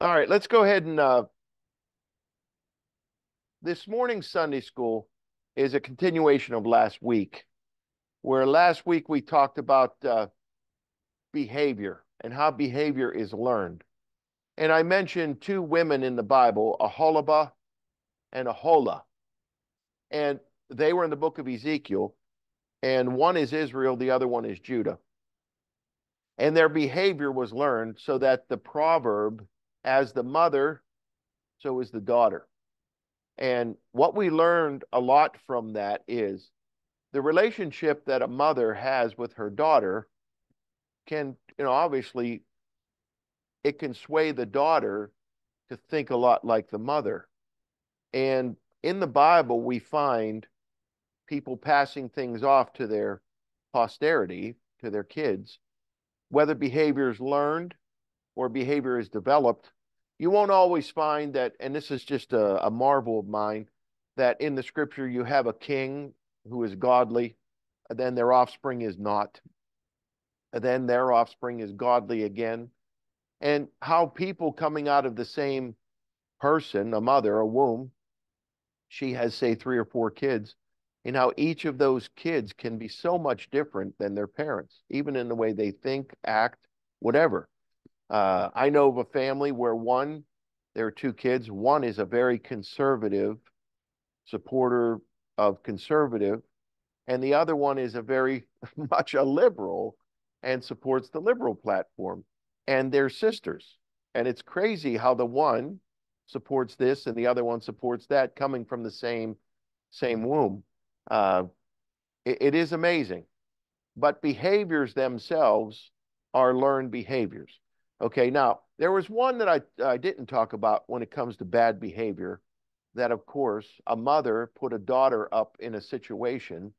All right, let's go ahead and uh, this morning's Sunday school is a continuation of last week, where last week we talked about uh, behavior and how behavior is learned. And I mentioned two women in the Bible, Aholibah and Aholah. And they were in the book of Ezekiel, and one is Israel, the other one is Judah. And their behavior was learned so that the proverb as the mother, so is the daughter. And what we learned a lot from that is the relationship that a mother has with her daughter can, you know, obviously it can sway the daughter to think a lot like the mother. And in the Bible, we find people passing things off to their posterity, to their kids, whether behavior is learned or behavior is developed, you won't always find that, and this is just a, a marvel of mine, that in the scripture you have a king who is godly, and then their offspring is not, and then their offspring is godly again. And how people coming out of the same person, a mother, a womb, she has, say, three or four kids, and how each of those kids can be so much different than their parents, even in the way they think, act, whatever. Uh, I know of a family where one, there are two kids. One is a very conservative supporter of conservative, and the other one is a very much a liberal and supports the liberal platform. And they're sisters. And it's crazy how the one supports this and the other one supports that coming from the same same womb. Uh, it, it is amazing. But behaviors themselves are learned behaviors. Okay, now there was one that I, I didn't talk about when it comes to bad behavior. That, of course, a mother put a daughter up in a situation,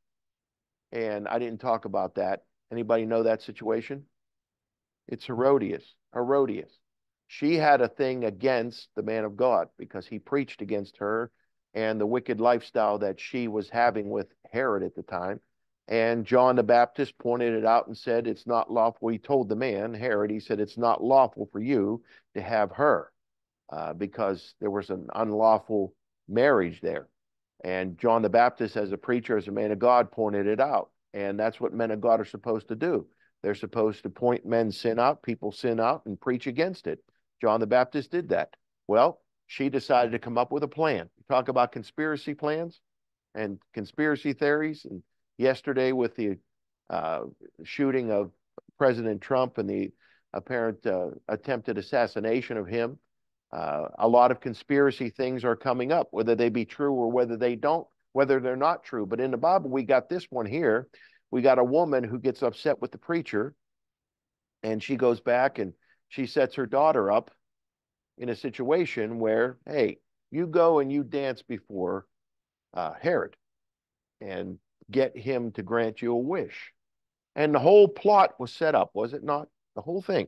and I didn't talk about that. Anybody know that situation? It's Herodias. Herodias. She had a thing against the man of God because he preached against her and the wicked lifestyle that she was having with Herod at the time. And John the Baptist pointed it out and said, It's not lawful. He told the man, Herod, he said, It's not lawful for you to have her uh, because there was an unlawful marriage there. And John the Baptist, as a preacher, as a man of God, pointed it out. And that's what men of God are supposed to do. They're supposed to point men's sin out, people sin out, and preach against it. John the Baptist did that. Well, she decided to come up with a plan. Talk about conspiracy plans and conspiracy theories and yesterday with the uh, shooting of President Trump and the apparent uh, attempted assassination of him. Uh, a lot of conspiracy things are coming up, whether they be true or whether they don't, whether they're not true. But in the Bible, we got this one here. We got a woman who gets upset with the preacher, and she goes back and she sets her daughter up in a situation where, hey, you go and you dance before uh, Herod. And get him to grant you a wish. And the whole plot was set up, was it not? The whole thing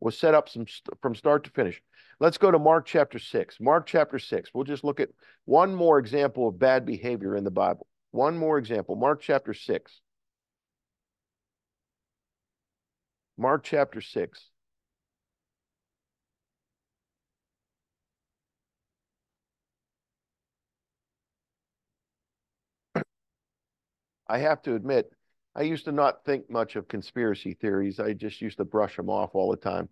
was set up some, from start to finish. Let's go to Mark chapter 6. Mark chapter 6. We'll just look at one more example of bad behavior in the Bible. One more example. Mark chapter 6. Mark chapter 6. I have to admit, I used to not think much of conspiracy theories. I just used to brush them off all the time.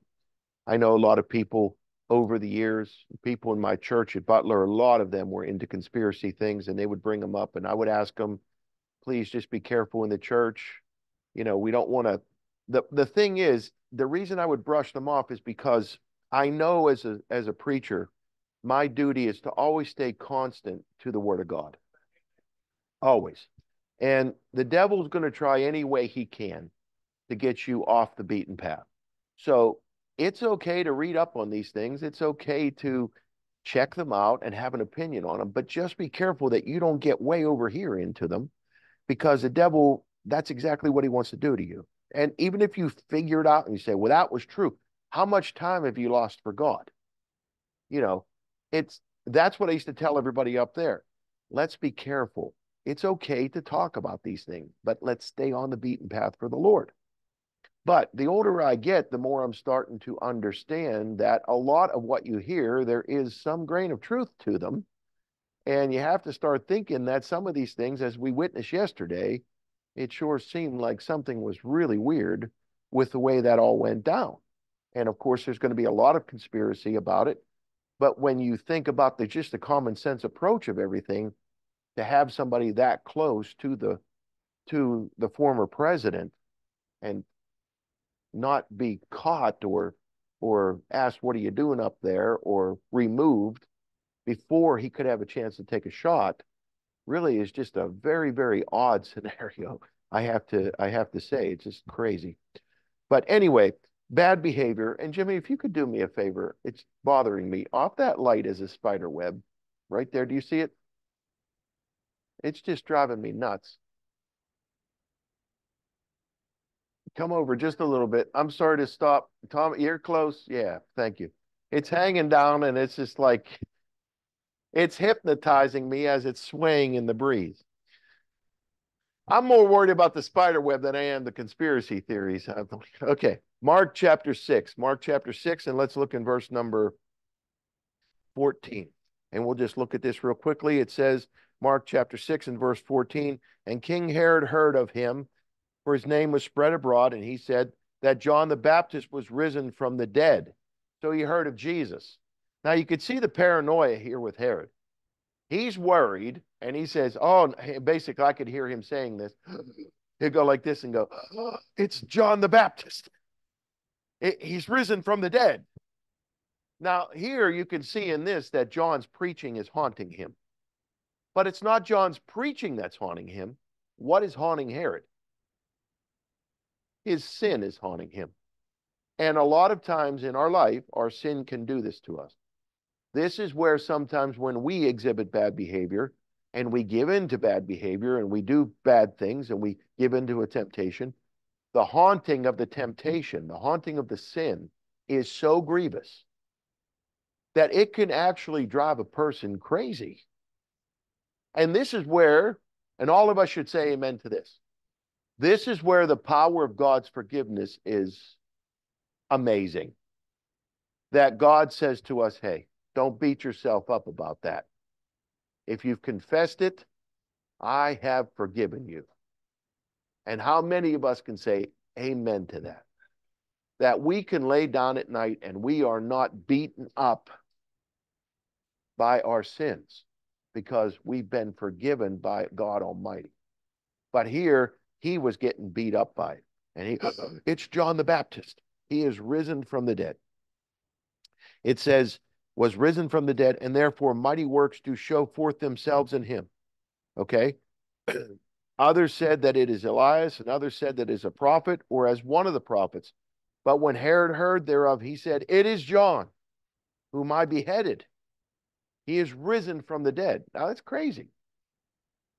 I know a lot of people over the years, people in my church at Butler, a lot of them were into conspiracy things and they would bring them up. And I would ask them, please just be careful in the church. You know, we don't want to. The, the thing is, the reason I would brush them off is because I know as a, as a preacher, my duty is to always stay constant to the word of God. Always. And the devil's going to try any way he can to get you off the beaten path. So it's okay to read up on these things. It's okay to check them out and have an opinion on them, but just be careful that you don't get way over here into them because the devil, that's exactly what he wants to do to you. And even if you figure it out and you say, well, that was true, how much time have you lost for God? You know, it's that's what I used to tell everybody up there. Let's be careful it's okay to talk about these things, but let's stay on the beaten path for the Lord. But the older I get, the more I'm starting to understand that a lot of what you hear, there is some grain of truth to them. And you have to start thinking that some of these things, as we witnessed yesterday, it sure seemed like something was really weird with the way that all went down. And of course, there's going to be a lot of conspiracy about it. But when you think about the just the common sense approach of everything, to have somebody that close to the to the former president and not be caught or or asked what are you doing up there? or removed before he could have a chance to take a shot really is just a very very odd scenario i have to i have to say. It's just crazy. But anyway bad behavior. And jimmy if you could do me a favor it's bothering me. Off that light is a spider web right there. Do you see it it's just driving me nuts come over just a little bit. I'm sorry to stop. Tom, you're close. Yeah, thank you. It's hanging down and it's just like, it's hypnotizing me as it's swaying in the breeze. I'm more worried about the spider web than I am the conspiracy theories. Okay, Mark chapter 6. Mark chapter 6, and let's look in verse number 14. And we'll just look at this real quickly. It says, Mark chapter 6 and verse 14, and King Herod heard of him for his name was spread abroad, and he said that John the Baptist was risen from the dead. So he heard of Jesus. Now you could see the paranoia here with Herod. He's worried, and he says, Oh, basically, I could hear him saying this. He'd go like this and go, oh, It's John the Baptist. he's risen from the dead. Now, here you can see in this that John's preaching is haunting him. But it's not John's preaching that's haunting him. What is haunting Herod? His sin is haunting him. And a lot of times in our life, our sin can do this to us. This is where sometimes when we exhibit bad behavior and we give in to bad behavior and we do bad things and we give in to a temptation, the haunting of the temptation, the haunting of the sin is so grievous that it can actually drive a person crazy. And this is where, and all of us should say amen to this. This is where the power of God's forgiveness is amazing. That God says to us, hey, don't beat yourself up about that. If you've confessed it, I have forgiven you. And how many of us can say amen to that? That we can lay down at night and we are not beaten up by our sins because we've been forgiven by God Almighty. But here, he was getting beat up by it. And he, it's John the Baptist. He is risen from the dead. It says, was risen from the dead, and therefore mighty works do show forth themselves in him. Okay? others said that it is Elias, and others said that it is a prophet, or as one of the prophets. But when Herod heard thereof, he said, It is John, whom I beheaded. He is risen from the dead. Now that's crazy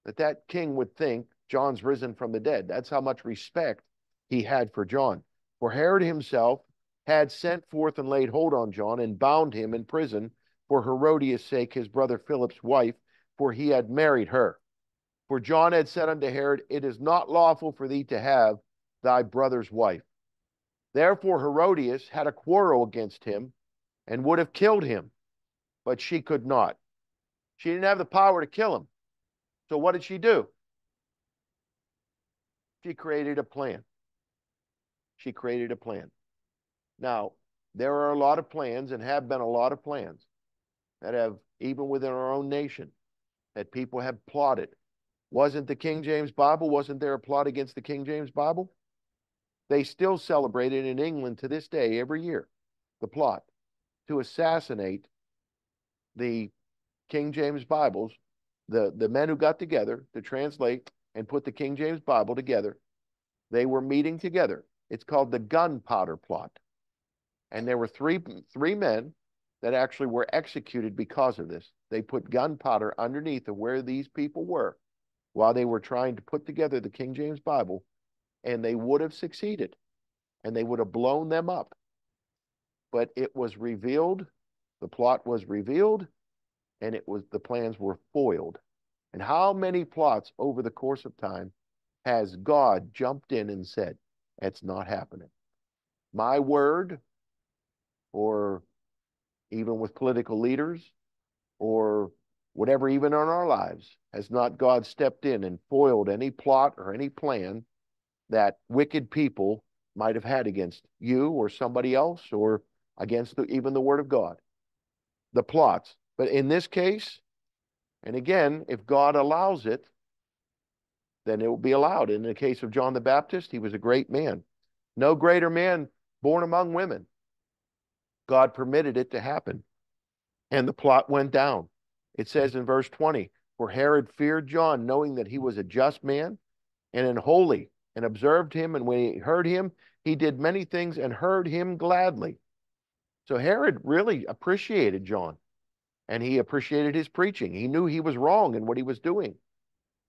that that king would think John's risen from the dead. That's how much respect he had for John. For Herod himself had sent forth and laid hold on John and bound him in prison for Herodias' sake, his brother Philip's wife, for he had married her. For John had said unto Herod, It is not lawful for thee to have thy brother's wife. Therefore Herodias had a quarrel against him and would have killed him, but she could not. She didn't have the power to kill him. So what did she do? She created a plan. She created a plan. Now, there are a lot of plans and have been a lot of plans that have, even within our own nation, that people have plotted. Wasn't the King James Bible, wasn't there a plot against the King James Bible? They still celebrate it in England to this day, every year, the plot to assassinate the King James Bibles, the, the men who got together to translate and put the King James Bible together. They were meeting together. It's called the gunpowder plot. And there were three three men that actually were executed because of this. They put gunpowder underneath of where these people were while they were trying to put together the King James Bible, and they would have succeeded and they would have blown them up. But it was revealed, the plot was revealed, and it was the plans were foiled and how many plots over the course of time has God jumped in and said, It's not happening? my word, or even with political leaders, or whatever, even in our lives, has not God stepped in and foiled any plot or any plan that wicked people might have had against you or somebody else or against the, even the word of God, the plots. But in this case, and again, if God allows it, then it will be allowed. In the case of John the Baptist, he was a great man. No greater man born among women. God permitted it to happen. And the plot went down. It says in verse 20, For Herod feared John, knowing that he was a just man and an holy, and observed him. And when he heard him, he did many things and heard him gladly. So Herod really appreciated John and he appreciated his preaching. He knew he was wrong in what he was doing.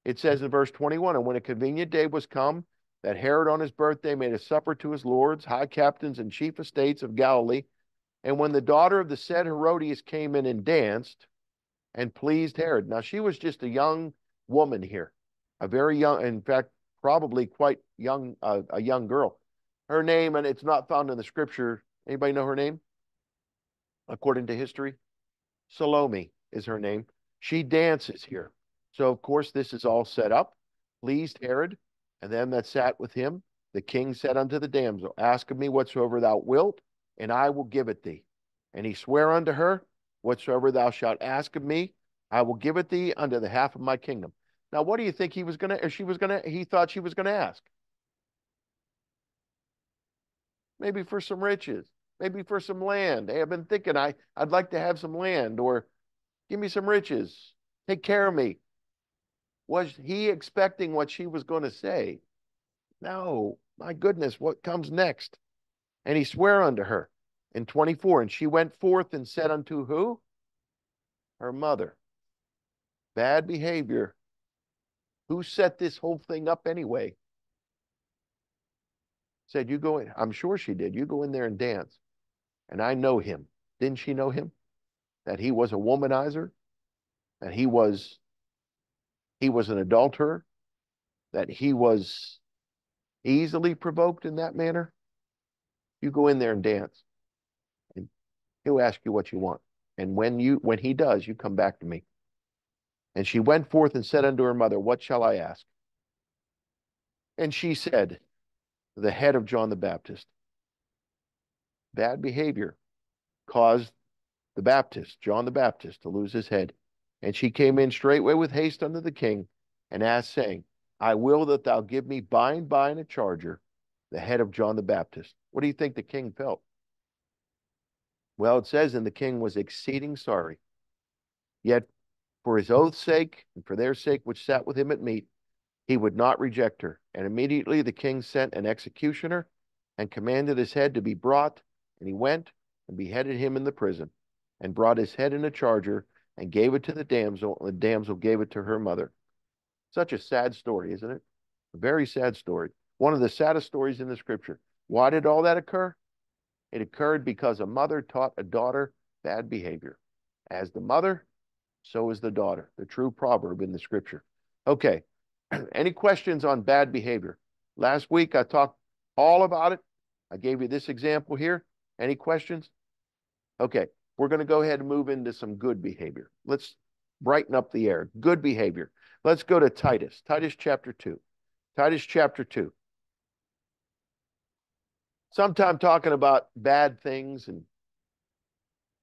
It says in verse 21 And when a convenient day was come, that Herod on his birthday made a supper to his lords, high captains, and chief estates of Galilee. And when the daughter of the said Herodias came in and danced and pleased Herod. Now, she was just a young woman here, a very young, in fact, probably quite young, uh, a young girl. Her name, and it's not found in the scripture. Anybody know her name? According to history, Salome is her name. She dances here. So, of course, this is all set up, pleased Herod, and them that sat with him. The king said unto the damsel, Ask of me whatsoever thou wilt, and I will give it thee. And he sware unto her, Whatsoever thou shalt ask of me, I will give it thee unto the half of my kingdom. Now, what do you think he was gonna, or she was gonna, he thought she was gonna ask? Maybe for some riches, maybe for some land. Hey, I've been thinking I, I'd like to have some land, or give me some riches, take care of me. Was he expecting what she was going to say? No, my goodness, what comes next? And he sware unto her in 24, and she went forth and said unto who? Her mother. Bad behavior. Who set this whole thing up anyway? Said, You go in. I'm sure she did. You go in there and dance. And I know him. Didn't she know him? That he was a womanizer? That he was he was an adulterer, that he was easily provoked in that manner, you go in there and dance. And he'll ask you what you want. And when you when he does, you come back to me. And she went forth and said unto her mother, What shall I ask? And she said, The head of John the Baptist. Bad behavior caused the Baptist, John the Baptist, to lose his head. And she came in straightway with haste unto the king, and asked, saying, I will that thou give me by and by in a charger the head of John the Baptist. What do you think the king felt? Well, it says, and the king was exceeding sorry. Yet for his oath's sake, and for their sake which sat with him at meat, he would not reject her. And immediately the king sent an executioner and commanded his head to be brought. And he went and beheaded him in the prison, and brought his head in a charger and gave it to the damsel, and the damsel gave it to her mother. Such a sad story, isn't it? A very sad story. One of the saddest stories in the scripture. Why did all that occur? It occurred because a mother taught a daughter bad behavior. As the mother, so is the daughter. The true proverb in the scripture. Okay. Any questions on bad behavior? Last week I talked all about it. I gave you this example here. Any questions? Okay. We're going to go ahead and move into some good behavior. Let's brighten up the air. Good behavior. Let's go to Titus. Titus chapter 2. Titus chapter 2. Sometime talking about bad things and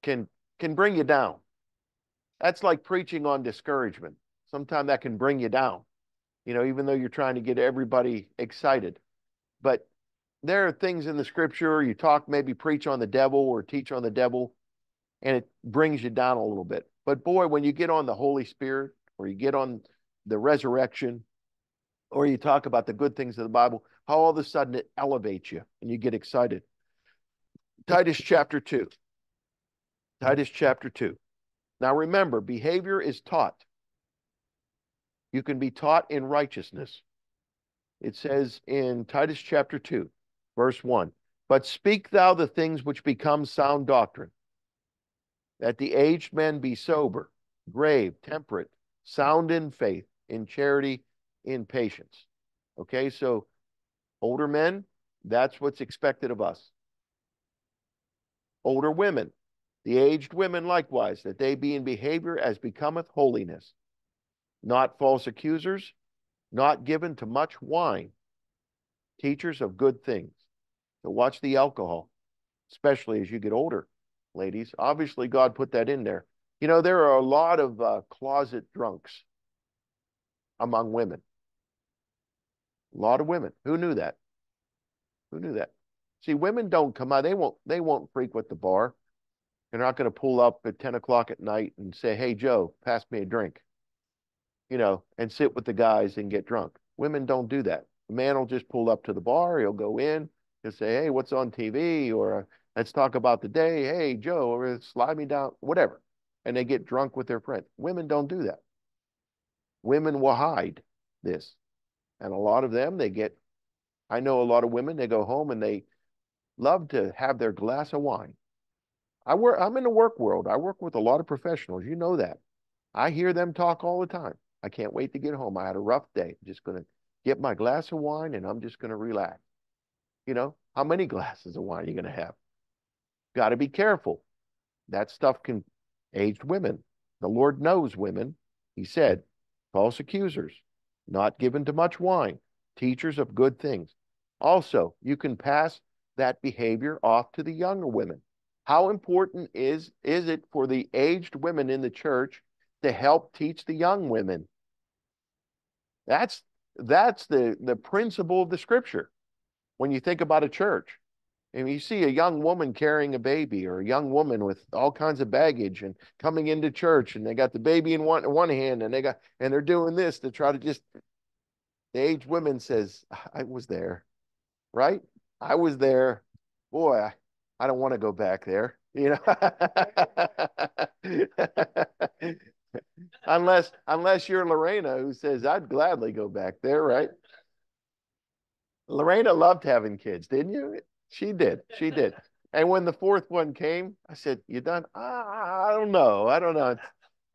can can bring you down. That's like preaching on discouragement. Sometimes that can bring you down. You know, even though you're trying to get everybody excited. But there are things in the scripture you talk maybe preach on the devil or teach on the devil and it brings you down a little bit. But boy, when you get on the Holy Spirit or you get on the resurrection or you talk about the good things of the Bible, how all of a sudden it elevates you and you get excited. Titus chapter 2. Titus chapter 2. Now remember, behavior is taught. You can be taught in righteousness. It says in Titus chapter 2, verse 1 But speak thou the things which become sound doctrine that the aged men be sober, grave, temperate, sound in faith, in charity, in patience. Okay, so older men, that's what's expected of us. older women, the aged women likewise, that they be in behavior as becometh holiness, not false accusers, not given to much wine, teachers of good things. Watch the alcohol, especially as you get older, ladies. Obviously, God put that in there. You know, there are a lot of uh, closet drunks among women. A lot of women. Who knew that? Who knew that? See, women don't come out. They won't. They won't frequent the bar. They're not going to pull up at ten o'clock at night and say, "Hey, Joe, pass me a drink." You know, and sit with the guys and get drunk. Women don't do that. The man will just pull up to the bar. He'll go in. He'll say, "Hey, what's on TV?" Or "Let's talk about the day." "Hey, Joe, or slide me down," whatever. And they get drunk with their friend. Women don't do that. Women will hide this, and a lot of them they get. I know a lot of women. They go home and they love to have their glass of wine. I work. I'm in the work world. I work with a lot of professionals. You know that. I hear them talk all the time. I can't wait to get home. I had a rough day. I'm just going to get my glass of wine and I'm just going to relax. You know, how many glasses of wine are you going to have? Got to be careful. That stuff can aged women. The Lord knows women. He said, false accusers, not given to much wine, teachers of good things. Also, you can pass that behavior off to the younger women. How important is, is it for the aged women in the church to help teach the young women? That's, that's the, the principle of the scripture when you think about a church. And you see a young woman carrying a baby or a young woman with all kinds of baggage and coming into church and they got the baby in one, one hand and they got and they're doing this to try to just the aged woman says, I was there, right? I was there. Boy, I, I don't want to go back there, you know. unless unless you're Lorena who says I'd gladly go back there, right? Lorena loved having kids, didn't you? She did. She did. And when the fourth one came, I said, "You done?" Ah, I don't know. I don't know.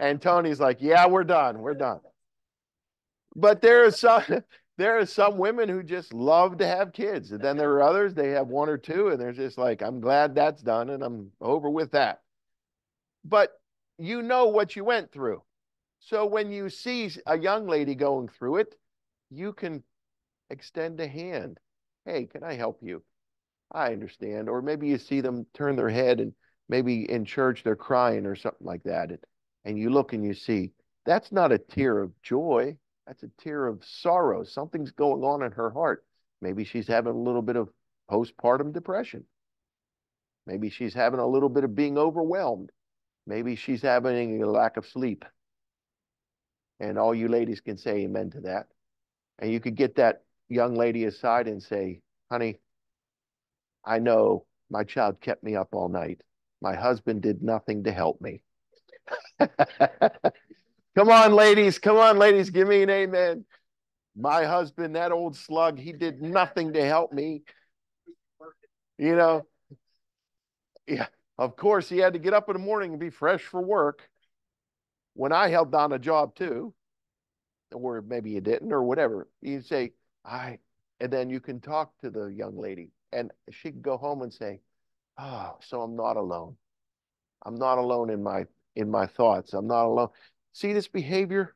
And Tony's like, "Yeah, we're done. We're done." But there are some there are some women who just love to have kids. And then there are others, they have one or two, and they're just like, I'm glad that's done and I'm over with that. But you know what you went through. So when you see a young lady going through it, you can extend a hand. Hey, can I help you? I understand. Or maybe you see them turn their head and maybe in church they're crying or something like that. And, and you look and you see that's not a tear of joy. That's a tear of sorrow. Something's going on in her heart. Maybe she's having a little bit of postpartum depression. Maybe she's having a little bit of being overwhelmed. Maybe she's having a lack of sleep. And all you ladies can say amen to that. And you could get that young lady aside and say, honey, I know my child kept me up all night. My husband did nothing to help me. Come on, ladies. Come on, ladies. Give me an amen. My husband, that old slug, he did nothing to help me. You know, yeah, of course, he had to get up in the morning and be fresh for work. When I held down a job too, or maybe you didn't, or whatever, you say, I, and then you can talk to the young lady, and she can go home and say, Oh, so I'm not alone. I'm not alone in my in my thoughts. I'm not alone. See this behavior?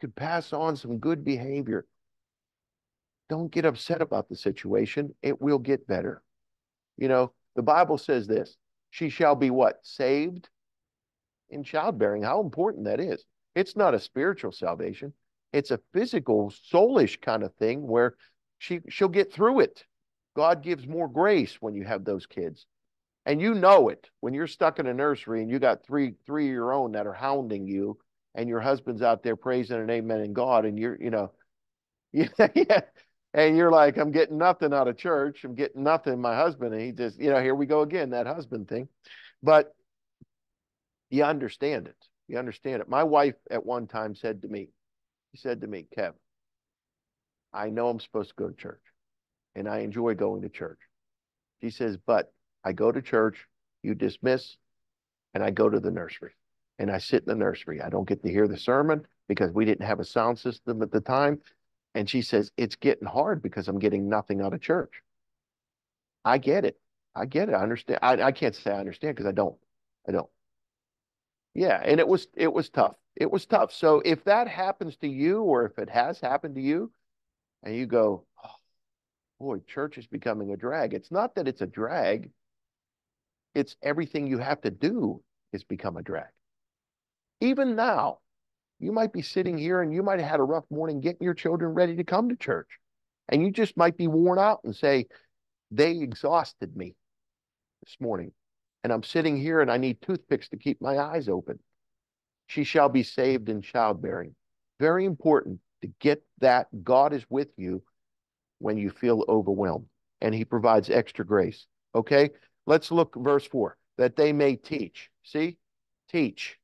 Could pass on some good behavior. Don't get upset about the situation. It will get better. You know, the Bible says this she shall be what? Saved in childbearing. How important that is. It's not a spiritual salvation, it's a physical, soulish kind of thing where she, she'll get through it. God gives more grace when you have those kids. And you know it when you're stuck in a nursery and you got three three of your own that are hounding you and your husband's out there praising and amen in God, and you're, you know, yeah, yeah. And you're like, I'm getting nothing out of church. I'm getting nothing. My husband, and he just, you know, here we go again, that husband thing. But you understand it. You understand it. My wife at one time said to me, she said to me, Kev, I know I'm supposed to go to church and I enjoy going to church. She says, but I go to church, you dismiss, and I go to the nursery and I sit in the nursery. I don't get to hear the sermon because we didn't have a sound system at the time. And she says, It's getting hard because I'm getting nothing out of church. I get it. I get it. I understand. I, I can't say I understand because I don't. I don't. Yeah, and it was it was tough. It was tough. So if that happens to you, or if it has happened to you, and you go, oh, boy, church is becoming a drag. It's not that it's a drag. It's everything you have to do is become a drag. Even now, you might be sitting here and you might have had a rough morning getting your children ready to come to church. And you just might be worn out and say, they exhausted me this morning. And I'm sitting here and I need toothpicks to keep my eyes open. She shall be saved in childbearing. Very important to get that God is with you when you feel overwhelmed and he provides extra grace. Okay, let's look verse 4 that they may teach. See, teach,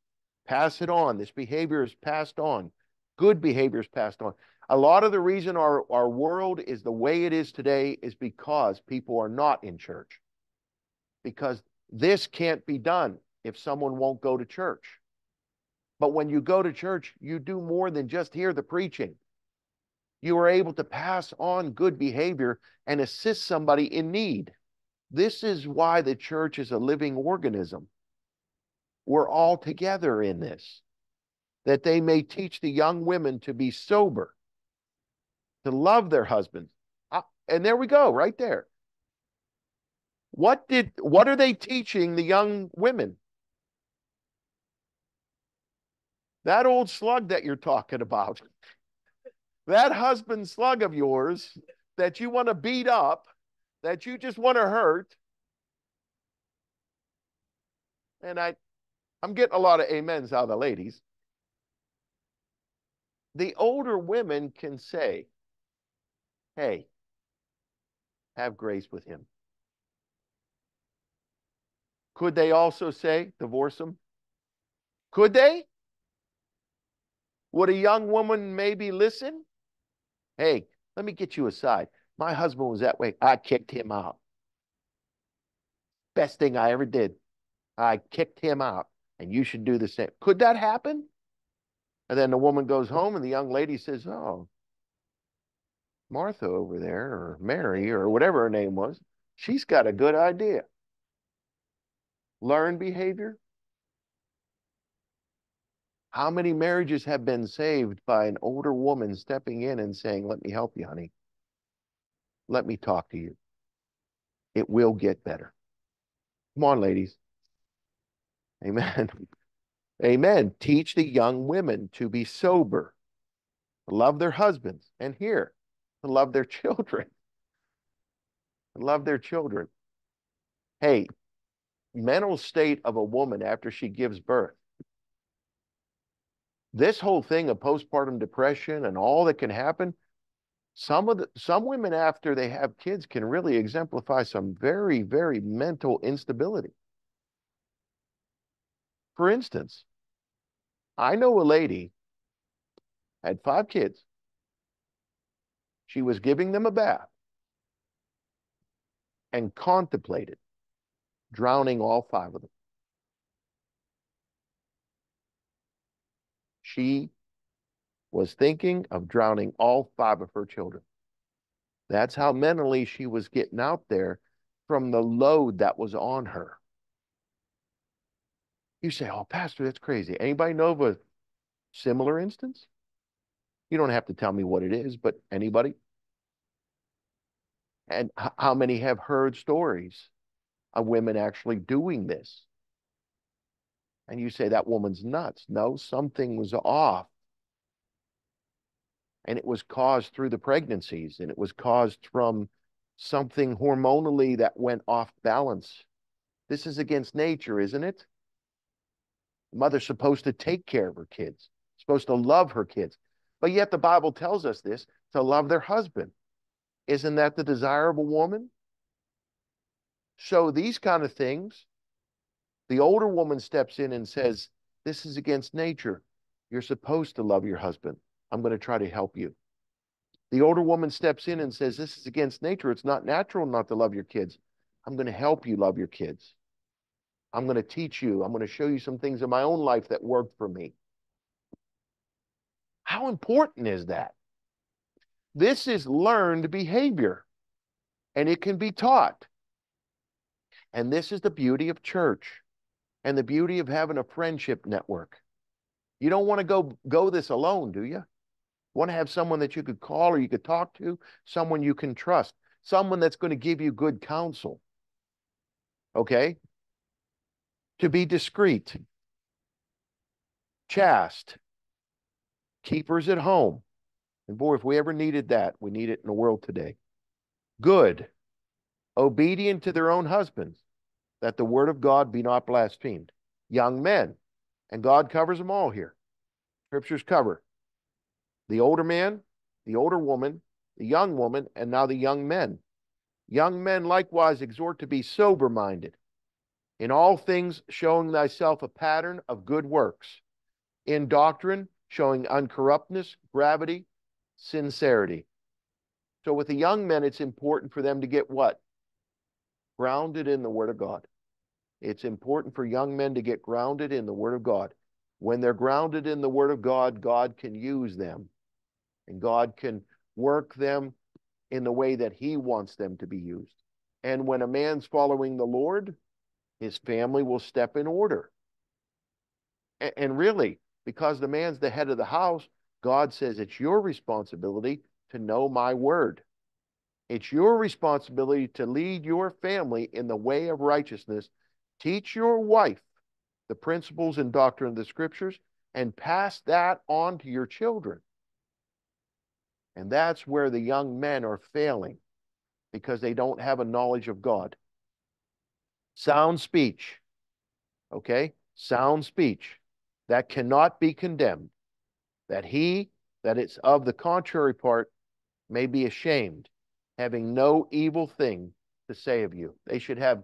pass it on. This behavior is passed on, good behavior is passed on. A lot of the reason our, our world is the way it is today is because people are not in church. Because this can't be done if someone won't go to church. But when you go to church, you do more than just hear the preaching. You are able to pass on good behavior and assist somebody in need. This is why the church is a living organism. We're all together in this, that they may teach the young women to be sober, to love their husbands. Uh, and there we go, right there. What did what are they teaching the young women? That old slug that you're talking about. That husband slug of yours that you want to beat up, that you just want to hurt. And I I'm getting a lot of amens out of the ladies. The older women can say, Hey, have grace with him. Could they also say, divorce him? Could they? Would a young woman maybe listen? Hey, let me get you aside. My husband was that way. I kicked him out. Best thing I ever did. I kicked him out, and you should do the same. Could that happen? And then the woman goes home, and the young lady says, Oh, Martha over there, or Mary, or whatever her name was, she's got a good idea learned behavior? How many marriages have been saved by an older woman stepping in and saying, Let me help you, honey? Let me talk to you. It will get better. Come on, ladies. Amen. Amen. Teach the young women to be sober, to love their husbands, and here, to love their children. To love their children. Hey, mental state of a woman after she gives birth. This whole thing of postpartum depression and all that can happen, some of the some women after they have kids can really exemplify some very, very mental instability. For instance, I know a lady had five kids. She was giving them a bath and contemplated drowning all five of them. She was thinking of drowning all five of her children. That's how mentally she was getting out there from the load that was on her. You say, oh, Pastor, that's crazy. Anybody know of a similar instance? You don't have to tell me what it is, but anybody? And how many have heard stories of women actually doing this. And you say that woman's nuts. No, something was off. And it was caused through the pregnancies, and it was caused from something hormonally that went off balance. This is against nature, isn't it? The mother's supposed to take care of her kids, supposed to love her kids. But yet the Bible tells us this to love their husband. Isn't that the desirable woman? So these kind of things, the older woman steps in and says, This is against nature. You're supposed to love your husband. I'm going to try to help you. The older woman steps in and says, This is against nature. It's not natural not to love your kids. I'm going to help you love your kids. I'm going to teach you. I'm going to show you some things in my own life that worked for me. How important is that? This is learned behavior and it can be taught. And this is the beauty of church and the beauty of having a friendship network. You don't want to go go this alone, do you? Want to have someone that you could call or you could talk to, someone you can trust, someone that's going to give you good counsel. Okay? To be discreet, chaste, keepers at home. And boy, if we ever needed that, we need it in the world today. Good, obedient to their own husbands, that the word of God be not blasphemed. Young men, and God covers them all here. Scriptures cover the older man, the older woman, the young woman, and now the young men. Young men likewise exhort to be sober minded, in all things showing thyself a pattern of good works, in doctrine showing uncorruptness, gravity, sincerity. So with the young men, it's important for them to get what? Grounded in the Word of God. It's important for young men to get grounded in the Word of God. When they're grounded in the Word of God, God can use them and God can work them in the way that He wants them to be used. And when a man's following the Lord, his family will step in order. And, really, because the man's the head of the house, God says it's your responsibility to know my word. It's your responsibility to lead your family in the way of righteousness. Teach your wife the principles and doctrine of the scriptures and pass that on to your children. And that's where the young men are failing because they don't have a knowledge of God. Sound speech, okay? Sound speech that cannot be condemned, that he that it's of the contrary part may be ashamed, having no evil thing to say of you. They should have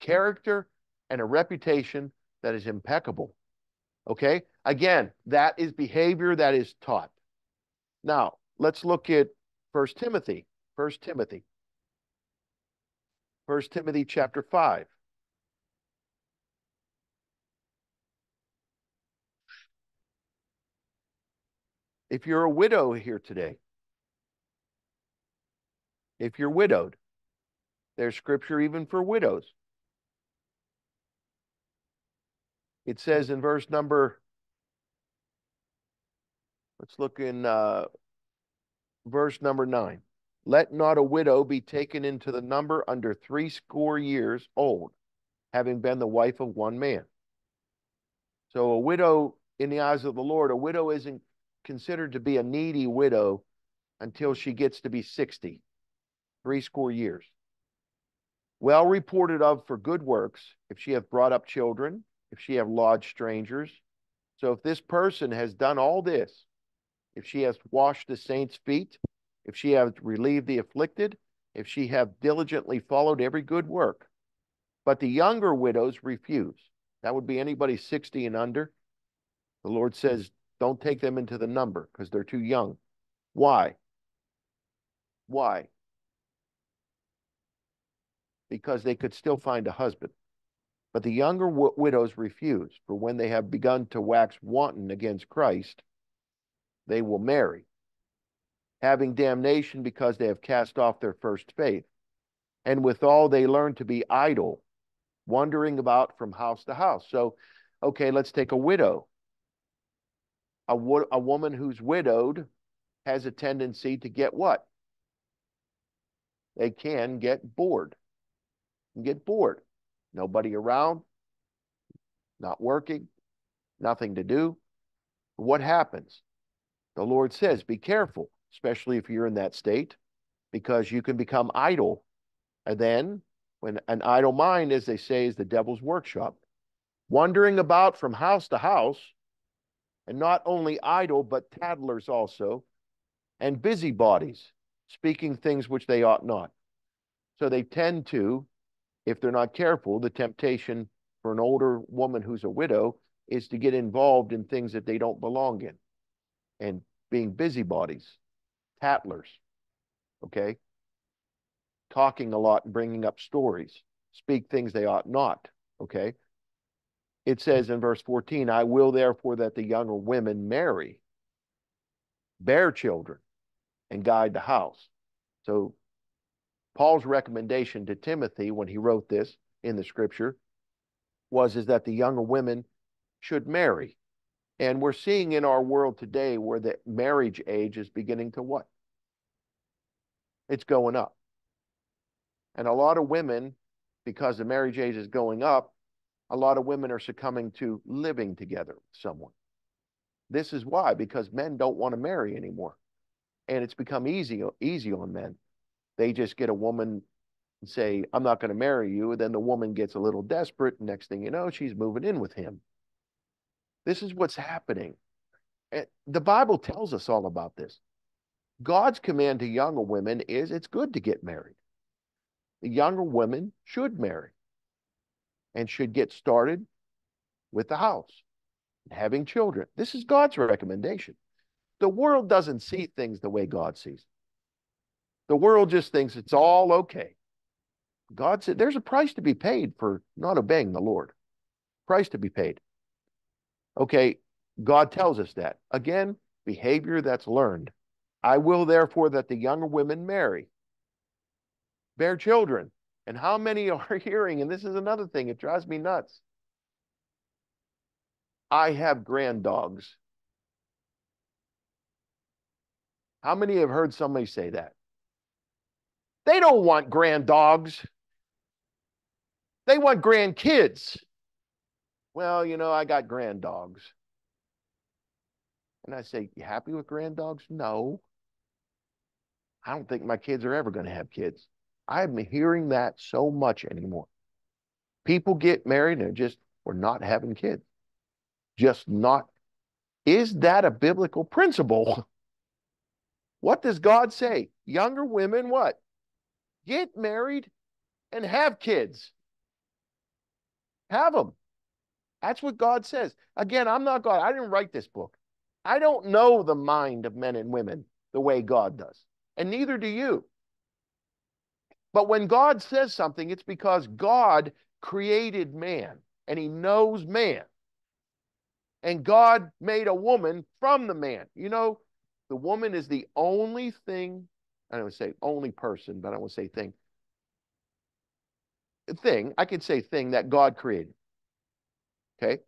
character and a reputation that is impeccable. Okay? Again, that is behavior that is taught. Now, let's look at First Timothy. First Timothy. First Timothy chapter 5. If you're a widow here today, if you're widowed, there's scripture even for widows. It says in verse number, let's look in uh, verse number nine. Let not a widow be taken into the number under three score years old, having been the wife of one man. So a widow, in the eyes of the Lord, a widow isn't considered to be a needy widow until she gets to be 60, three score years. Well reported of for good works, if she hath brought up children, if she have lodged strangers. So if this person has done all this, if she has washed the saints' feet, if she has relieved the afflicted, if she have diligently followed every good work. But the younger widows refuse. That would be anybody 60 and under. The Lord says, don't take them into the number because they're too young. Why? Why? Because they could still find a husband. But the younger widows refuse, for when they have begun to wax wanton against Christ, they will marry, having damnation because they have cast off their first faith. And withal, they learn to be idle, wandering about from house to house. So, okay, let's take a widow. A, wo- a woman who's widowed has a tendency to get what? They can get bored. Get bored nobody around, not working, nothing to do. What happens? The Lord says, be careful, especially if you're in that state, because you can become idle. And then, when an idle mind, as they say, is the devil's workshop, wandering about from house to house, and not only idle, but tattlers also, and busybodies, speaking things which they ought not. So they tend to if they're not careful, the temptation for an older woman who's a widow is to get involved in things that they don't belong in and being busybodies, tattlers, okay? Talking a lot and bringing up stories, speak things they ought not, okay? It says in verse 14, I will therefore that the younger women marry, bear children, and guide the house. So Paul's recommendation to Timothy when he wrote this in the scripture was is that the younger women should marry. And we're seeing in our world today where the marriage age is beginning to what? It's going up. And a lot of women, because the marriage age is going up, a lot of women are succumbing to living together with someone. This is why, because men don't want to marry anymore. And it's become easy, easy on men. They just get a woman and say, I'm not going to marry you. And then the woman gets a little desperate. Next thing you know, she's moving in with him. This is what's happening. And the Bible tells us all about this. God's command to younger women is it's good to get married. The younger women should marry and should get started with the house, and having children. This is God's recommendation. The world doesn't see things the way God sees. The world just thinks it's all okay. God said there's a price to be paid for not obeying the Lord. Price to be paid. Okay, God tells us that. Again, behavior that's learned. I will therefore that the younger women marry, bear children. And how many are hearing? And this is another thing, it drives me nuts. I have grand dogs. How many have heard somebody say that? They don't want grand dogs. They want grandkids. Well, you know, I got grand dogs. And I say, You happy with grand dogs? No. I don't think my kids are ever going to have kids. I'm hearing that so much anymore. People get married and just, we're not having kids. Just not. Is that a biblical principle? What does God say? Younger women, what? Get married and have kids. Have them. That's what God says. Again, I'm not God. I didn't write this book. I don't know the mind of men and women the way God does, and neither do you. But when God says something, it's because God created man and he knows man. And God made a woman from the man. You know, the woman is the only thing, I don't say only person, but I to say thing. Thing, I could say thing that God created. Okay.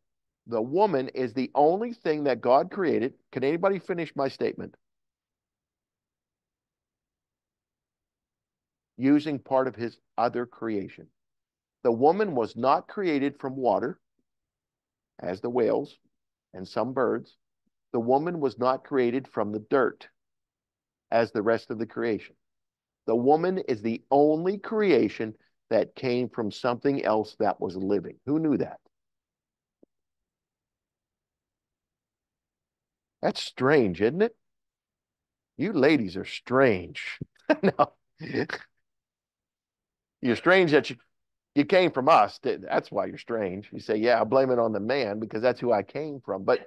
The woman is the only thing that God created. Can anybody finish my statement? Using part of his other creation. The woman was not created from water, as the whales and some birds. The woman was not created from the dirt, as the rest of the creation. The woman is the only creation that came from something else that was living. Who knew that? That's strange, isn't it? You ladies are strange. no. You're strange that you you came from us. That's why you're strange. You say, "Yeah, I blame it on the man because that's who I came from." But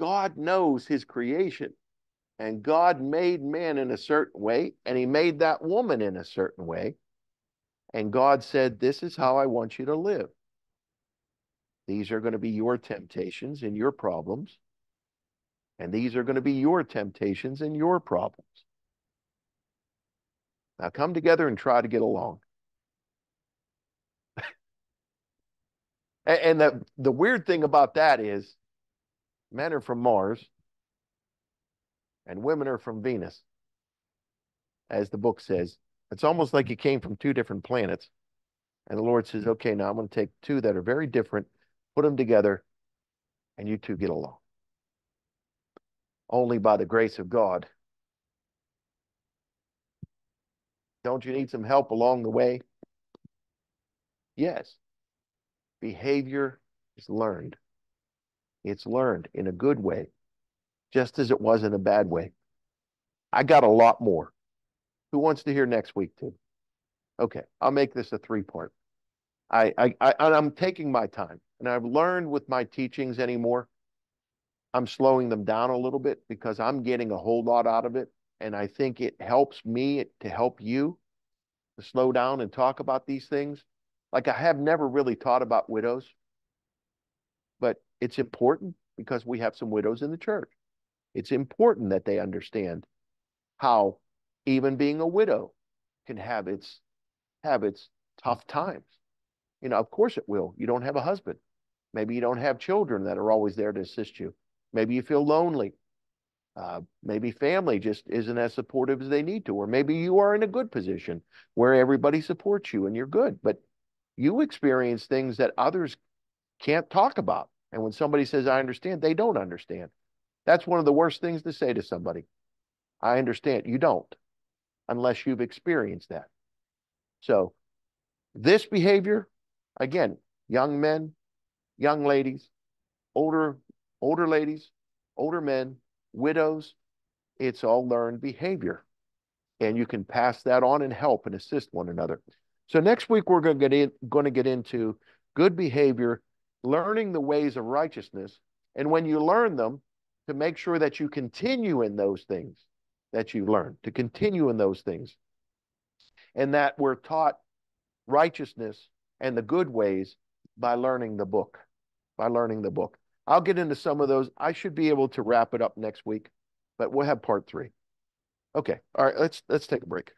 God knows his creation. And God made man in a certain way, and he made that woman in a certain way. And God said, This is how I want you to live. These are going to be your temptations and your problems. And these are going to be your temptations and your problems. Now come together and try to get along. and the, the weird thing about that is men are from Mars and women are from Venus, as the book says. It's almost like you came from two different planets. And the Lord says, okay, now I'm going to take two that are very different put them together, and you two get along. Only by the grace of God. Don't you need some help along the way? Yes. Behavior is learned. It's learned in a good way, just as it was in a bad way. I got a lot more. Who wants to hear next week, too? Okay, I'll make this a three part. I, I, I I'm taking my time. And I've learned with my teachings anymore, I'm slowing them down a little bit because I'm getting a whole lot out of it. And I think it helps me to help you to slow down and talk about these things. Like I have never really taught about widows, it's important because we have some widows in the church. It's important that they understand how even being a widow can have its have its tough times. You know, of course it will. You don't have a husband. Maybe you don't have children that are always there to assist you. Maybe you feel lonely. Uh, maybe family just isn't as supportive as they need to, or maybe you are in a good position where everybody supports you and you're good, but you experience things that others can't talk about. And when somebody says, I understand, they don't understand. That's one of the worst things to say to somebody. I understand. You don't, unless you've experienced that. So, this behavior, again, young men, young ladies, older, older ladies, older men, widows, it's all learned behavior. And you can pass that on and help and assist one another. So next week we're going to get in, going to get into good behavior, learning the ways of righteousness, and when you learn them, to make sure that you continue in those things that you learn, to continue in those things, and that we're taught righteousness and the good ways by learning the book, by learning the book. I'll get into some of those. I should be able to wrap it up next week, but we'll have part three. Okay. All right. Let's let's take a break.